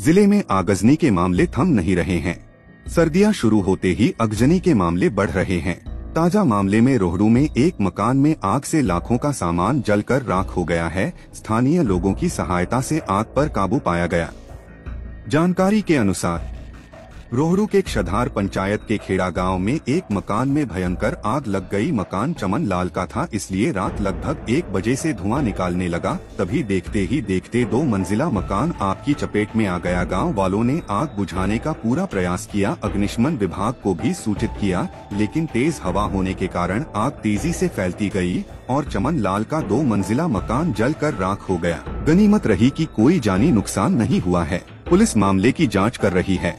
ज़िले में आगजनी के मामले थम नहीं रहे हैं। सर्दियाँ शुरू होते ही अगजनी के मामले बढ़ रहे हैं। ताज़ा मामले में रोहड़ू में एक मकान में आग से लाखों का सामान जलकर राख हो गया है। स्थानीय लोगों की सहायता से आग पर काबू पाया गया। जानकारी के अनुसार रोहड़ू के क्षधार पंचायत के खेड़ा गाँव में एक मकान में भयंकर आग लग गई। मकान चमन लाल का था, इसलिए रात लगभग एक बजे से धुआँ निकालने लगा। तभी देखते ही देखते दो मंजिला मकान आग की चपेट में आ गया। गाँव वालों ने आग बुझाने का पूरा प्रयास किया। अग्निशमन विभाग को भी सूचित किया, लेकिन तेज हवा होने के कारण आग तेज़ी से फैलती गई और चमन लाल का दो मंजिला मकान जलकर राख हो गया। गनीमत रही की कोई जानी नुकसान नहीं हुआ है। पुलिस मामले की जाँच कर रही है।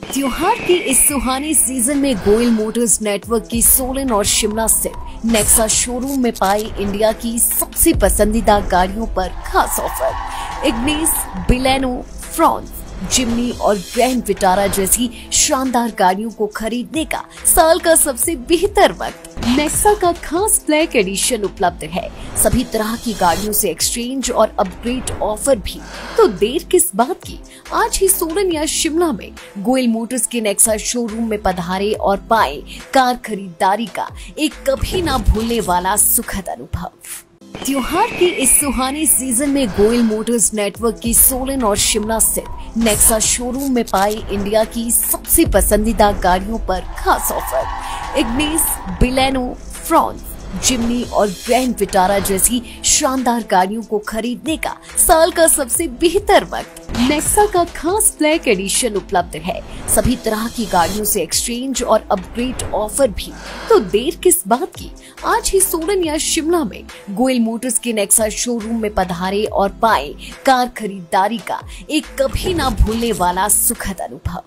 त्योहार के इस सुहाने सीज़न में गोयल मोटर्स नेटवर्क की सोलन और शिमला स्थित नेक्सा शोरूम में पाई इंडिया की सबसे पसंदीदा गाड़ियों पर खास offer Ignis Baleno Fronx Jimny और ग्रैंड विटारा जैसी शानदार गाड़ियों को खरीदने का साल का सबसे बेहतर वक्त नेक्सा का खास ब्लैक एडिशन उपलब्ध है। सभी तरह की गाड़ियों से एक्सचेंज और अपग्रेड ऑफ़र भी। तो देर किस बात की? आज ही सोलन या शिमला में गोयल मोटर्स के नेक्सा शोरूम में पधारे और पाए कार खरीदारी का एक कभी ना भूलने वाला सुखद अनुभव। त्योहार के इस सुहाने सीज़न में गोयल मोटर्स नेटवर्क की सोलन और शिमला स्थित नेक्सा शोरूम में पाए इंडिया की सबसे पसंदीदा गाड़ियों पर खास offer Ignis Baleno Fronx Jimny और ग्रैंड विटारा जैसी शानदार गाड़ियों को खरीदने का साल का सबसे बेहतर वक्त नेक्सा का खास ब्लैक एडिशन उपलब्ध है। सभी तरह की गाड़ियों से एक्सचेंज और अपग्रेड ऑफ़र भी। तो देर किस बात की? आज ही सोलन या शिमला में गोयल मोटर्स के नेक्सा शोरूम में पधारे और पाए कार खरीदारी का एक कभी ना भूलने वाला सुखद अनुभव।